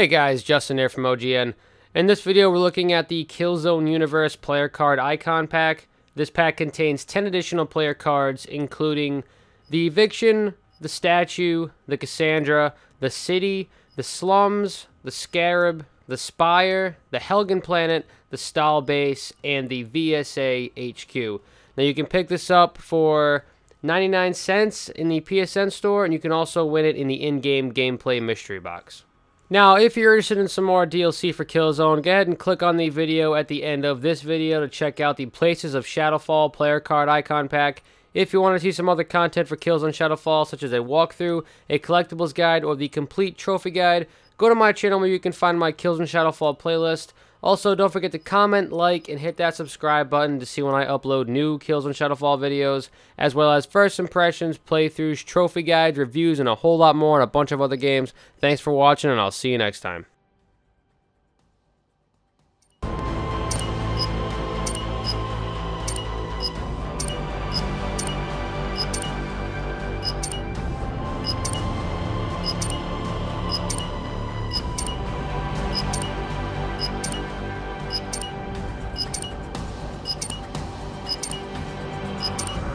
Hey guys, Justin here from OGN. In this video, we're looking at the Killzone Universe player card icon pack. This pack contains 10 additional player cards, including the Eviction, the Statue, the Cassandra, the City, the Slums, the Scarab, the Spire, the Helghan Planet, the Stahl Base, and the VSA HQ. Now you can pick this up for 99 cents in the PSN store, and you can also win it in the in-game gameplay mystery box. Now, if you're interested in some more DLC for Killzone, go ahead and click on the video at the end of this video to check out the Places of Shadowfall player card icon pack. If you want to see some other content for Killzone Shadowfall, such as a walkthrough, a collectibles guide, or the complete trophy guide, go to my channel where you can find my Killzone Shadowfall playlist. Also, don't forget to comment, like, and hit that subscribe button to see when I upload new Killzone Shadowfall videos, as well as first impressions, playthroughs, trophy guides, reviews, and a whole lot more on a bunch of other games. Thanks for watching, and I'll see you next time.